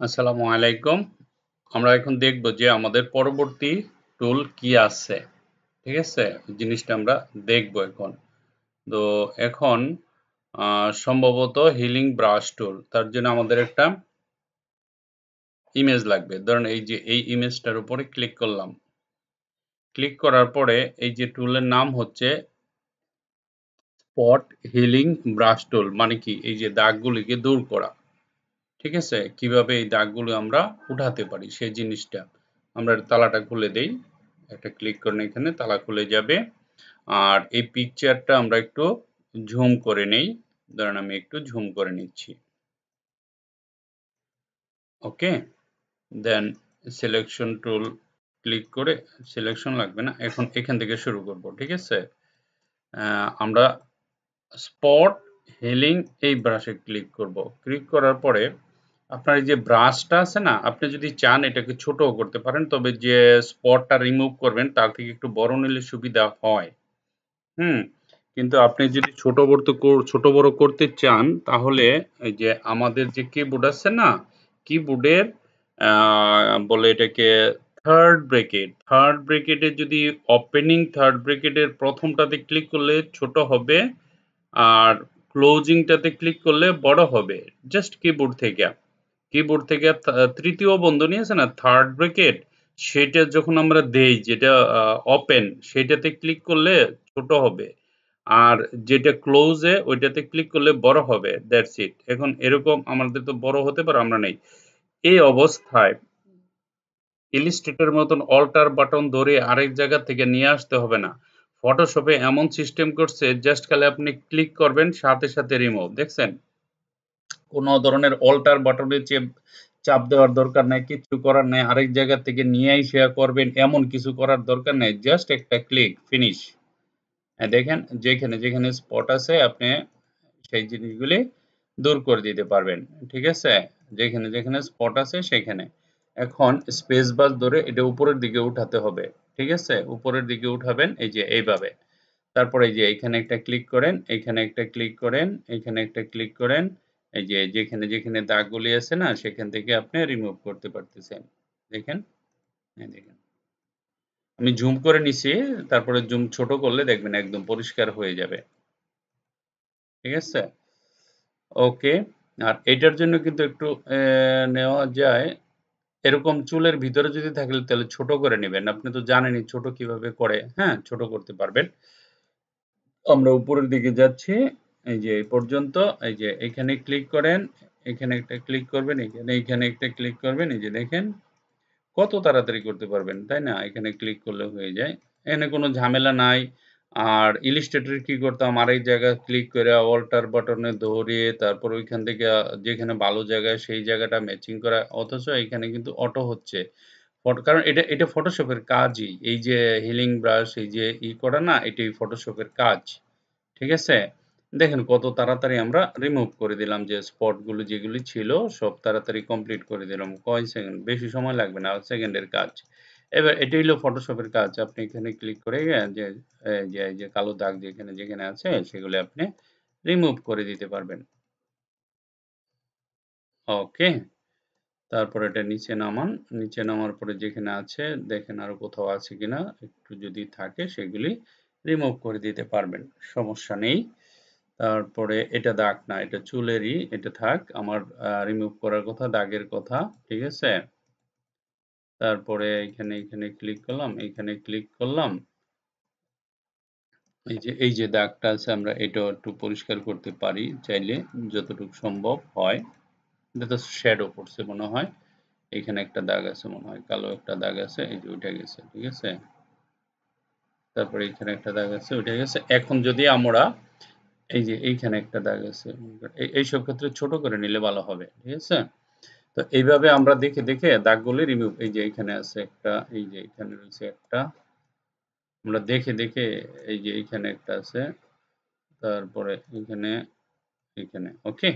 আসসালামু আলাইকুম। আমরা এখন দেখব যে আমাদের পরবর্তী টুল কি আছে। ঠিক আছে? জিনিসটা আমরা দেখব এখন। তো এখন সম্ভবত হিলিং ব্রাশ টুল তার জন্য আমাদের একটা ইমেজ লাগবে। ধরুন এই যে, এই ইমেজটার উপরে ক্লিক করলাম। ক্লিক করার পরে এই যে টুলের নাম হচ্ছে স্পট হিলিং ব্রাশ টুল মানে কি? এই যে দাগগুলিকে দূর করা। ঠিক আছে? কীভাবে এই দাগগুলো আমরা উঠাতে পারি সেই জিনিসটা? আমরা তালাটা খুলে দেই। একটা ক্লিক করেন এখানে, তালা খুলে যাবে। আর এই পিকচারটা আমরা একটু ঝুম করে নেই। ধরেন আমি একটু ঝুম করে নিচ্ছি। Okay then selection tool click করে সিলেকশন লাগবে না? এখন এখান থেকে শুরু করব, ঠিক আছে? আমরা স্পট হিলিং এই ব্রাশে ক্লিক করব। ক্লিক করার পরে আপনার এই যে ব্রাশটা আছে না, আপনি যদি চান এটাকে ছোট করতে পারেন, তবে যে স্পটটা রিমুভ করবেন, তার থেকে একটু বড় নিলে সুবিধা হয়। হুম, কিন্তু আপনি যদি ছোট বড় ছোট বড় করতে চান, তাহলে এই যে আমাদের যে কিবোর্ড আছে না কিবোর্ডের বলে এটাকে থার্ড ব্রেকেট থার্ড ব্রেকেটে যদি ওপেনিং থার্ড ব্রেকেটের প্রথমটাতে ক্লিক করলে ছোট হবে, আর ক্লোজিংটাতে ক্লিক করলে বড় হবে জাস্ট কিবোর্ড থেকে। কিবোর্ড থেকে তৃতীয় বন্ধনী আছে না থার্ড ব্রেকেট সেটা যখন আমরা দেই, যেটা ওপেন সেটাতে ক্লিক করলে ছোট হবে। আর যেটা ক্লোজে ওইটাতে ক্লিক করলে বড় হবে দ্যাটস ইট এখন এরকম আমাদের তো বড় হতে পারে, আমরা নেই। এই অবস্থায় ইলিস্ট্রেটের মতন অল্টার বাটন ধরে আরেক জায়গা থেকে নিয়ে আসতে হবে না। ফটোশপে এমন সিস্টেম করছে জাস্ট খালি আপনি ক্লিক করবেন, সাথে সাথে রিমুভ দেখছেন? কোনো ধরনের অল্টার বাটনে চাপ দেওয়ার দরকার নাই কিছু করার নাই, আরেক জায়গা থেকে নিয়ে শেয়ার করবেন, এমন কিছু করার দরকার নেই জাস্ট একটা ক্লিক ফিনিশ দেখেন, যেখানে যেখানে স্পট আছে, আপনি সেই জিনিসগুলি দূর করে দিতে পারবেন, ঠিক আছে? যেখানে যেখানে স্পট আছে, সেখানে। এখন স্পেস বাস ধরে এটা উপরের দিকে উঠাতে হবে, ঠিক আছে? উপরের দিকে উঠাবেন, এই যে, এইভাবে। তারপরে এই যে এখানে একটা ক্লিক করেন, এখানে একটা ক্লিক করেন, এখানে একটা ক্লিক করেন এই যে যেখানে যেখানে দাগগুলি আছে না, সেখান থেকে আপনি রিমুভ করতে পারতেছেন। দেখেন? দেখেন। আমি জুম করে নিছি, তারপরে জুম ছোট করলে দেখবেন একদম পরিষ্কার হয়ে যাবে। ঠিক আছে? ওকে আর এটার জন্য কিন্তু একটু নেওয়া যায়। এরকম চুলের ভিতরে যদি থাকে, তাহলে ছোট করে নেবেন। আপনি তো জানেনই ছোট কীভাবে করে হ্যাঁ? ছোট করতে পারবেন। আমরা উপরের দিকে যাচ্ছি। এই যে এই পর্যন্ত, এই যে এখানে ক্লিক করেন, এখানে একটা ক্লিক করবেন, এখানে এখানে একটা ক্লিক করবেন, এই যে দেখেন, কত তাড়াতাড়ি করতে পারবেন, তাই না? এখানে ক্লিক করলে হয়ে যায়। এখানে কোনো ঝামেলা নাই। আর ইলিস্ট্রেটর কি করতাম? আরেক জায়গায় ক্লিক করে অল্টার বাটনে ধরিয়ে তারপর ওইখান থেকে, যেখানে ভালো জায়গায় সেই জায়গাটা ম্যাচিং করা, অথচ এখানে কিন্তু অটো হচ্ছে। কারণ এটা এটা ফটোশপের কাজই। এই যে হিলিং ব্রাশ এই যে ই করা না, এটাই ফটোশপের কাজ। ঠিক আছে? দেখেন কত তাড়াতাড়ি আমরা রিমুভ করে দিলাম যে স্পটগুলো যেগুলি ছিল, সব তাড়াতাড়ি কমপ্লিট করে দিলাম। কয় সেকেন্ড বেশি সময় লাগবে না সেকেন্ডের কাজ। এবার এটি হলো ফটোশপের কাজ। আপনি এখানে ক্লিক করে যে যে কালো দাগ যেখানে যেখানে আছে, সেগুলো আপনি রিমুভ করে দিতে পারবেন। ওকে তারপর এটা নিচে নামান। নিচে নামার পরে যেখানে আছে, দেখেন আরও কোথাও আছে কিনা, একটু যদি থাকে, সেগুলি রিমুভ করে দিতে পারবেন। সমস্যা নেই। তারপরে এটা দাগ না, এটা চুলেরই, এটা থাক, আমার রিমুভ করার কথা, দাগের কথা, ঠিক আছে? তারপরে এখানে এখানে ক্লিক করলাম, এখানে ক্লিক করলাম। এই যে এই যে দাগটা আছে, আমরা এটা একটু পরিষ্কার করতে পারি, চাইলে যতটুকু সম্ভব হয়। এটা তো শ্যাডো পড়ছে মনে হয়। এখানে একটা দাগ আছে মনে হয়, কালো একটা দাগ আছে, এই যে উঠে গেছে, ঠিক আছে? তারপরে এখানে একটা দাগ আছে, উঠে গেছে। এখন যদি আমরা এই যে এইখানে একটা দাগ আছে এইসব ক্ষেত্রে ছোট করে নিলে ভালো হবে, ঠিক আছে? তো এইভাবে আমরা দেখে দেখে দাগগুলি রিমুভ এই যে এখানে আছে একটা, এই যে এখানে রয়েছে একটা, আমরা দেখে দেখে এই যে এইখানে একটা আছে, তারপরে এখানে এখানে ওকে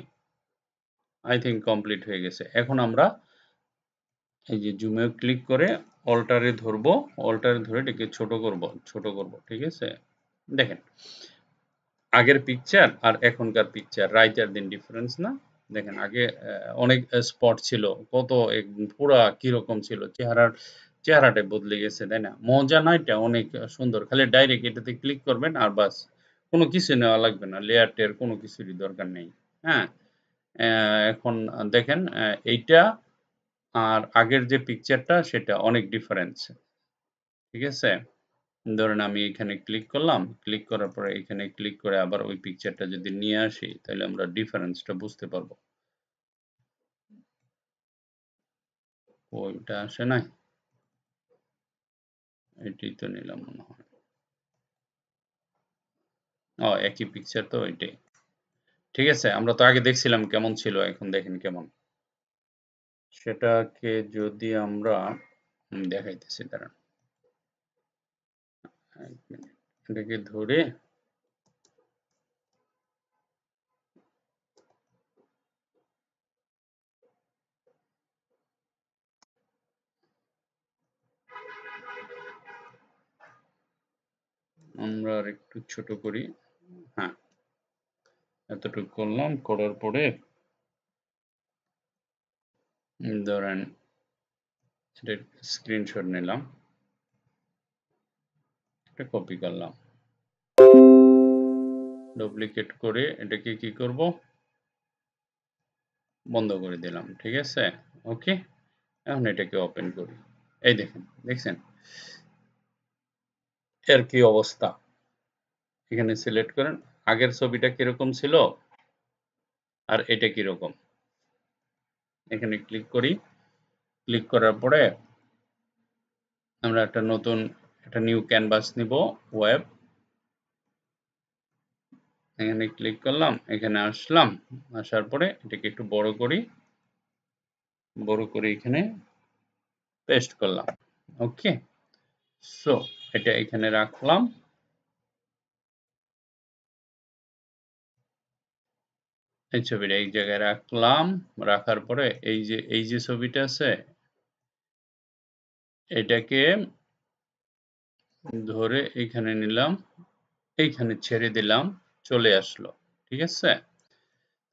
আই থিঙ্ক কমপ্লিট হয়ে গেছে। এখন আমরা এই যে জুমে ক্লিক করে অল্টারে ধরবো অল্টারে ধরে এটাকে ছোট করব ছোট করব, ঠিক আছে? দেখেন আগের পিকচার আর এখনকার পিকচার রাইট আর দিন ডিফারেন্স না? দেখেন, আগে অনেক স্পট ছিল, কত পুরা কীরকম ছিল, চেহারার, চেহারাটা বদলে গেছে, তাই না? মজা না এটা? অনেক সুন্দর, খালি ডাইরেক্ট এটাতে ক্লিক করবেন আর বাস। কোনো কিছু নেওয়া লাগবে না লেয়ার টেয়ার কোনো কিছুরই দরকার নেই হ্যাঁ? এখন দেখেন এইটা আর আগের যে পিকচারটা সেটা অনেক ডিফারেন্স ঠিক আছে? ধরেন আমি এখানে ক্লিক করলাম ক্লিক করার পরে এখানে ক্লিক করে আবার ওই পিকচারটা যদি নিয়ে আসি, তাহলে আমরা ডিফারেন্সটা বুঝতে পারব। ওইটা আসে নাই। এটাই তো নিলাম মনে হয়। ও, একই পিকচার তো ওইটাই। ঠিক আছে, আমরা তো আগে দেখছিলাম কেমন ছিল, এখন দেখেন কেমন। সেটাকে যদি আমরা দেখাইতেছি, দাঁড়ান। এটাকে ধরে আমরা আর একটু ছোট করি। হ্যাঁ। এতটুকু করলাম, করার পরে ধরেন স্ক্রিনশট নিলাম। এটা কপি করলাম। ডুপ্লিকেট করে এটাকে কি করব? বন্ধ করে দিলাম, ঠিক আছে? ওকে এখন এটাকে ওপেন করি। এই দেখেন, দেখছেন? এর কি অবস্থা? এখানে সিলেক্ট করেন, আগের ছবিটা কীরকম ছিল? আর এটা কীরকম? এখানে ক্লিক করি। ক্লিক করার পরে আমরা একটা নতুন একটা নিউ ক্যানভাস নিব ওয়েব এখানে ক্লিক করলাম, এখানে আসলাম, আসার পরে এটাকে একটু বড় করি, বড় করে এখানে পেস্ট করলাম ওকে সো এটা এখানে রাখলাম। এই ছবিটা এক জায়গায় রাখলাম, রাখার পরে এই যে এই যে ছবিটা আছে, এটাকে ধরে এখানে নিলাম, এইখানে ছেড়ে দিলাম, চলে আসলো, ঠিক আছে?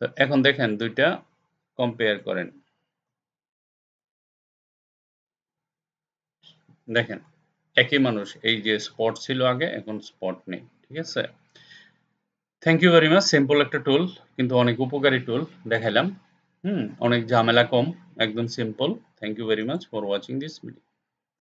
তো এখন দেখেন দুইটা কম্পেয়ার করেন। দেখেন, একই মানুষ, এই যে স্পট ছিল আগে, এখন স্পট নেই, ঠিক আছে? Thank you very much simple একটা টুল কিন্তু অনেক উপকারী টুল দেখাইলাম হুম, অনেক ঝামেলা কম, একদম simple thank you very much for watching this video